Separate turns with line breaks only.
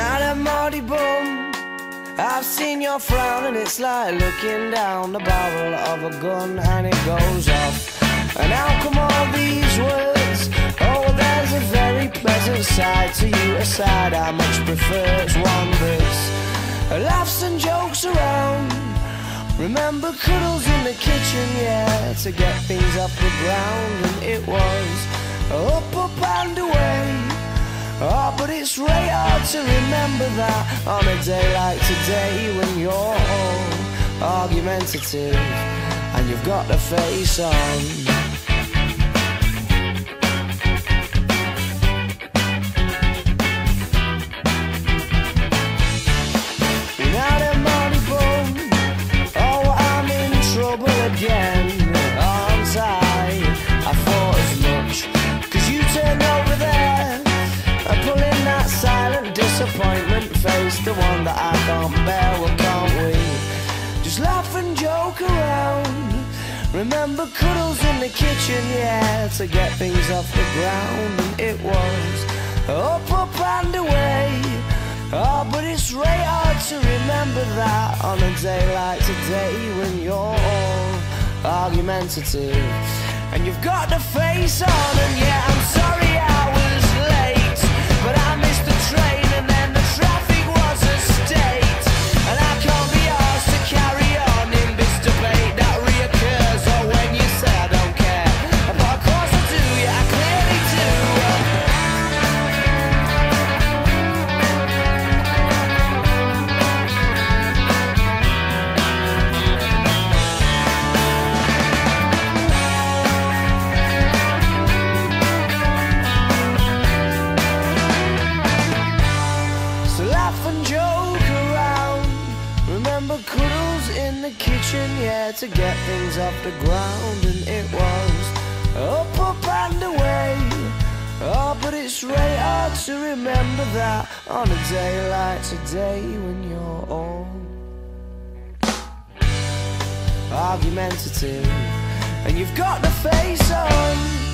Out at Mardy Bum, I've seen your frown, and it's like looking down the barrel of a gun, and it goes off. And how come all these words? Oh, there's a very pleasant side to you, a side I much prefer. It's one that's laughs and jokes around. Remember cuddles in the kitchen, yeah, to get things off the ground, and it was up, up and away. But it's really hard to remember that on a day like today when you're all argumentative and you've got the face on. The one that I can't bear, well can't we? Just laugh and joke around. Remember cuddles in the kitchen, yeah To get things off the ground. And it was up, up and away. Oh, but it's really hard to remember that On a day like today When you're all argumentative. And you've got the face on And yeah, I'm sorry kitchen, yeah, to get things off the ground, and it was up, up and away. Oh, but it's really hard to remember that on a day like today when you're all argumentative and you've got the face on.